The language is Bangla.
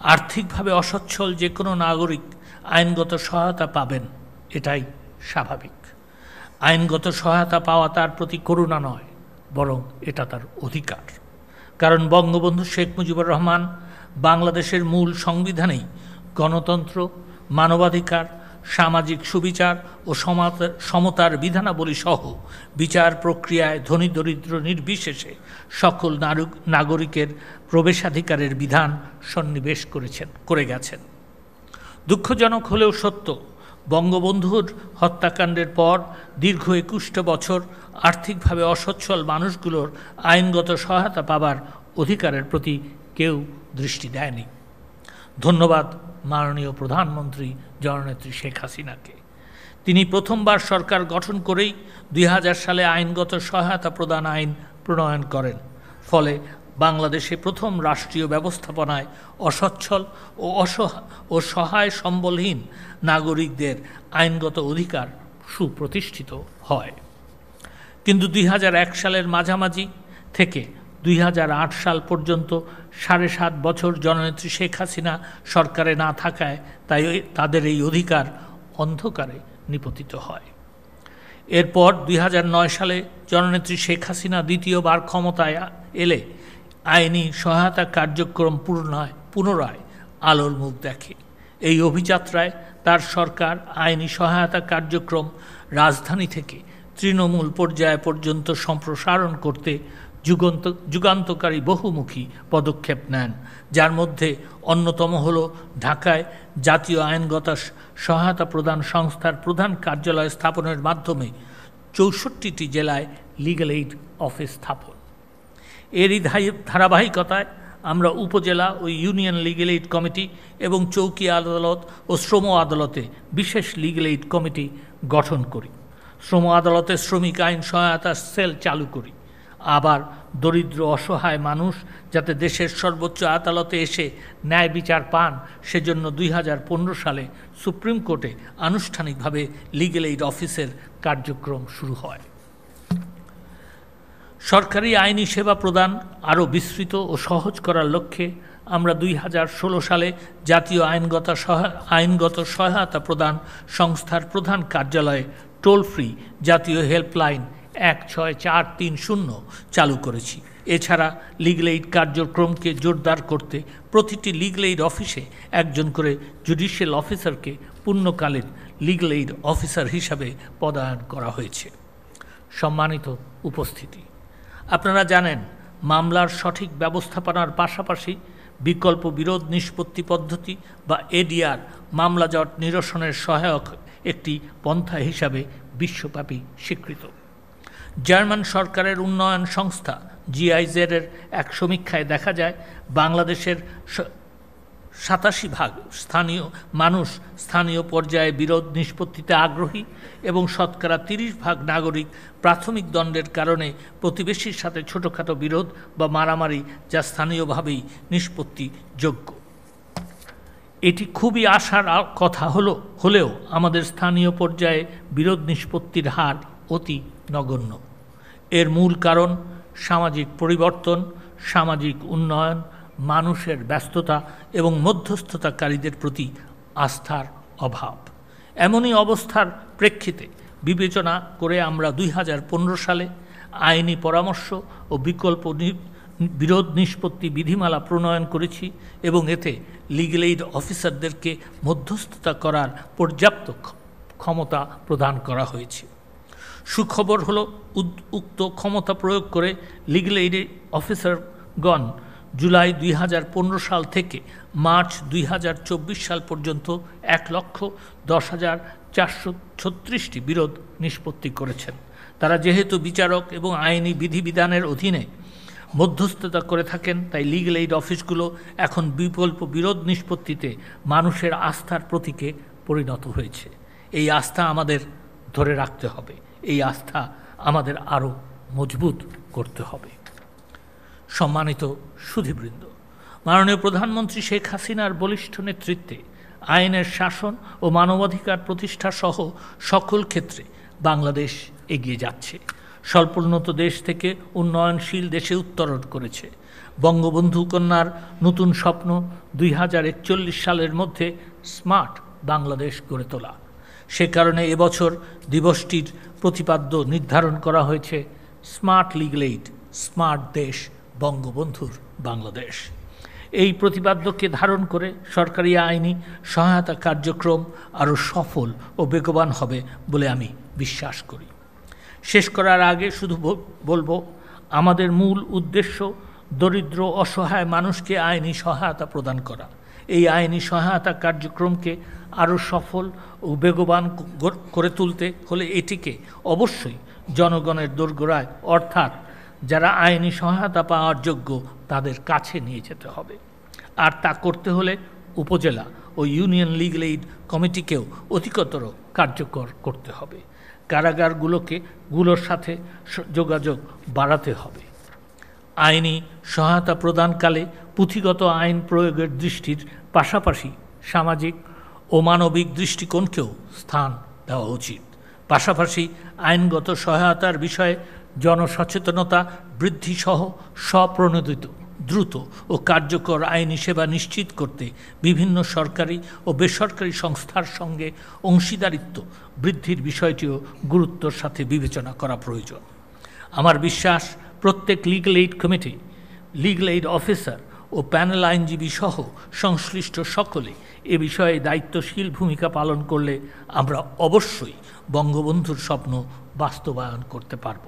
আর্থিকভাবে অসচ্ছল যে কোনো নাগরিক আইনগত সহায়তা পাবেন, এটাই স্বাভাবিক। আইনগত সহায়তা পাওয়া তার প্রতি করুণা নয়, বরং এটা তার অধিকার। কারণ বঙ্গবন্ধু শেখ মুজিবুর রহমান বাংলাদেশের মূল সংবিধানেই গণতন্ত্র, মানবাধিকার সামাজিক সুবিচার ও সমতার বিধানাবলী সহ বিচার প্রক্রিয়ায় ধনী দরিদ্র নির্বিশেষে সকল নাগরিকের প্রবেশাধিকারের বিধান সন্নিবেশ করেছেন, করে গেছেন। দুঃখজনক হলেও সত্য, বঙ্গবন্ধুর হত্যাকাণ্ডের পর দীর্ঘ একুশটা বছর আর্থিকভাবে অসচ্ছল মানুষগুলোর আইনগত সহায়তা পাবার অধিকারের প্রতি কেউ দৃষ্টি দেয়নি। ধন্যবাদ, মাননীয় প্রধানমন্ত্রী জননেত্রী শেখ হাসিনাকে। তিনি প্রথমবার সরকার গঠন করেই দুই হাজার সালে আইনগত সহায়তা প্রদান আইন প্রণয়ন করেন। ফলে বাংলাদেশে প্রথম রাষ্ট্রীয় ব্যবস্থাপনায় অসচ্ছল ও অসহায় ও সহায় সম্বলহীন নাগরিকদের আইনগত অধিকার সুপ্রতিষ্ঠিত হয়। কিন্তু দুই হাজার এক সালের মাঝামাঝি থেকে দুই হাজার আট সাল পর্যন্ত সাড়ে সাত বছর জননেত্রী শেখ হাসিনা সরকারে না থাকায় তাই তাদের এই অধিকার অন্ধকারে নিপতিত হয়। এরপর দুই হাজার নয় সালে জননেত্রী শেখ হাসিনা দ্বিতীয়বার ক্ষমতায় এলে আইনি সহায়তা কার্যক্রম পুনরায় পুনরায় আলোর মুখ দেখে। এই অভিযাত্রায় তার সরকার আইনি সহায়তা কার্যক্রম রাজধানী থেকে তৃণমূল পর্যায় পর্যন্ত সম্প্রসারণ করতে যুগান্ত, যুগান্তকারী বহুমুখী পদক্ষেপ নেন, যার মধ্যে অন্যতম হল ঢাকায় জাতীয় আইনগত সহায়তা প্রদান সংস্থার প্রধান কার্যালয় স্থাপনের মাধ্যমে চৌষট্টিটি জেলায় লিগ্যাল এইড অফিস স্থাপন। এরই ধারাবাহিকতায় আমরা উপজেলা ও ইউনিয়ন লিগ্যাল এইড কমিটি এবং চৌকি আদালত ও শ্রম আদালতে বিশেষ লিগ্যাল এইড কমিটি গঠন করি। শ্রম আদালতে শ্রমিক আইন সহায়তা সেল চালু করি। আবার দরিদ্র, অসহায় মানুষ যাতে দেশের সর্বোচ্চ আদালতে এসে ন্যায় বিচার পান, সেজন্য দুই হাজার পনেরো সালে সুপ্রিম কোর্টে আনুষ্ঠানিকভাবে লিগেল এইড অফিসের কার্যক্রম শুরু হয়। সরকারি আইনি সেবা প্রদান আরও বিস্তৃত ও সহজ করার লক্ষ্যে আমরা দুই হাজার ষোলো সালে জাতীয় আইনগত আইনগত সহায়তা প্রদান সংস্থার প্রধান কার্যালয়ে টোল ফ্রি জাতীয় হেল্পলাইন এক ছয় চার তিন শূন্য চালু করেছি। এছাড়া লিগল এইড কার্যক্রমকে জোরদার করতে প্রতিটি লিগল এইড অফিসে একজন করে জুডিশিয়াল অফিসারকে পূর্ণকালীন লিগল এইড অফিসার হিসাবে পদায়ন করা হয়েছে। সম্মানিত উপস্থিতি, আপনারা জানেন মামলার সঠিক ব্যবস্থাপনার পাশাপাশি বিকল্প বিরোধ নিষ্পত্তি পদ্ধতি বা এডিআর মামলা জট নিরসনের সহায়ক একটি পন্থা হিসাবে বিশ্বব্যাপী স্বীকৃত। জার্মান সরকারের উন্নয়ন সংস্থা, জিআইজের এক সমীক্ষায় দেখা যায়, বাংলাদেশের সাতাশি ভাগ স্থানীয় মানুষ স্থানীয় পর্যায়ে বিরোধ নিষ্পত্তিতে আগ্রহী এবং শতকরা তিরিশ ভাগ নাগরিক প্রাথমিক দণ্ডের কারণে প্রতিবেশীর সাথে ছোটোখাটো বিরোধ বা মারামারি যা স্থানীয়ভাবেই নিষ্পত্তিযোগ্য। এটি খুবই আশার কথা হলো, হলেও আমাদের স্থানীয় পর্যায়ে বিরোধ নিষ্পত্তির হার অতি নগণ্য। এর মূল কারণ সামাজিক পরিবর্তন, সামাজিক উন্নয়ন, মানুষের ব্যস্ততা এবং মধ্যস্থতাকারীদের প্রতি আস্থার অভাব। এমনই অবস্থার প্রেক্ষিতে বিবেচনা করে আমরা দুই হাজার পনেরো সালে আইনি পরামর্শ ও বিকল্প বিরোধ নিষ্পত্তি বিধিমালা প্রণয়ন করেছি এবং এতে লিগেল এইড অফিসারদেরকে মধ্যস্থতা করার পর্যাপ্ত ক্ষমতা প্রদান করা হয়েছে। সুখবর হলো উক্ত ক্ষমতা প্রয়োগ করে লিগেল এইড অফিসারগণ জুলাই দুই হাজার পনেরো সাল থেকে মার্চ দুই হাজার চব্বিশ সাল পর্যন্ত এক লক্ষ দশ হাজার চারশো ছত্রিশটি বিরোধ নিষ্পত্তি করেছেন। তারা যেহেতু বিচারক এবং আইনি বিধিবিধানের অধীনে মধ্যস্থতা করে থাকেন, তাই লিগেল এইড অফিসগুলো এখন বিকল্প বিরোধ নিষ্পত্তিতে মানুষের আস্থার প্রতীকে পরিণত হয়েছে। এই আস্থা আমাদের ধরে রাখতে হবে। এই আস্থা আমাদের আরও মজবুত করতে হবে। সম্মানিত সুধীবৃন্দ, মাননীয় প্রধানমন্ত্রী শেখ হাসিনার বলিষ্ঠ নেতৃত্বে আইনের শাসন ও মানবাধিকার প্রতিষ্ঠা সহ সকল ক্ষেত্রে বাংলাদেশ এগিয়ে যাচ্ছে। স্বল্পোন্নত দেশ থেকে উন্নয়নশীল দেশে উত্তরণ করেছে। বঙ্গবন্ধু কন্যার নতুন স্বপ্ন দুই হাজার একচল্লিশ সালের মধ্যে স্মার্ট বাংলাদেশ গড়ে তোলা। সে কারণে এবছর দিবসটির প্রতিপাদ্য নির্ধারণ করা হয়েছে স্মার্ট লিগল স্মার্ট দেশ, বঙ্গবন্ধুর বাংলাদেশ। এই প্রতিপাদ্যকে ধারণ করে সরকারি আইনি সহায়তা কার্যক্রম আরও সফল ও বেগবান হবে বলে আমি বিশ্বাস করি। শেষ করার আগে শুধু বল- বলব, আমাদের মূল উদ্দেশ্য দরিদ্র, অসহায় মানুষকে আইনি সহায়তা প্রদান করা। এই আইনি সহায়তা কার্যক্রমকে আরও সফল ও বেগবান করে তুলতে হলে এটিকে অবশ্যই জনগণের দোরগোড়ায়, অর্থাৎ যারা আইনি সহায়তা পাওয়ার যোগ্য তাদের কাছে নিয়ে যেতে হবে। আর তা করতে হলে উপজেলা ও ইউনিয়ন লিগল এইড কমিটিকেও অধিকতর কার্যকর করতে হবে। কারাগারগুলোকে গুলোর সাথে যোগাযোগ বাড়াতে হবে। আইনি সহায়তা প্রদানকালে পুঁথিগত আইন প্রয়োগের দৃষ্টির পাশাপাশি সামাজিক ও মানবিক দৃষ্টিকোণকেও স্থান দেওয়া উচিত। পাশাপাশি আইনগত সহায়তার বিষয়ে জনসচেতনতা বৃদ্ধিসহ স্বপ্রণোদিত, দ্রুত ও কার্যকর আইনি সেবা নিশ্চিত করতে বিভিন্ন সরকারি ও বেসরকারি সংস্থার সঙ্গে অংশীদারিত্ব বৃদ্ধির বিষয়টিও গুরুত্বর সাথে বিবেচনা করা প্রয়োজন। আমার বিশ্বাস, প্রত্যেক legal aid committee legal aid officer ও প্যানেল আইনজীবী সহ সংশ্লিষ্ট সকলে এ বিষয়ে দায়িত্বশীল ভূমিকা পালন করলে আমরা অবশ্যই বঙ্গবন্ধুর স্বপ্ন বাস্তবায়ন করতে পারব।